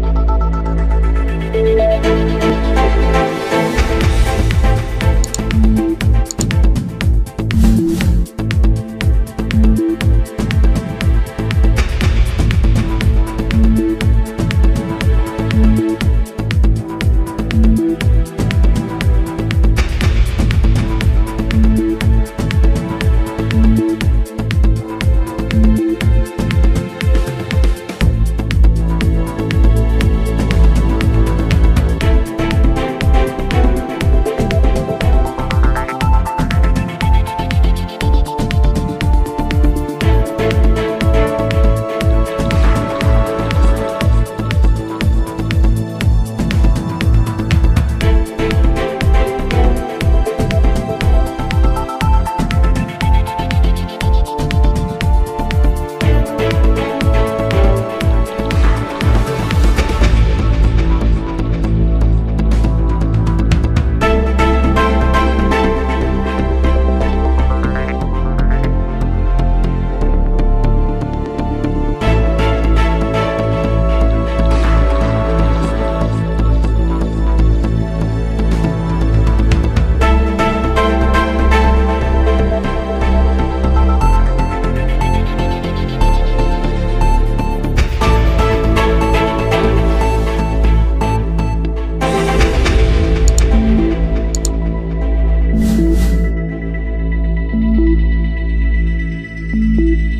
す Música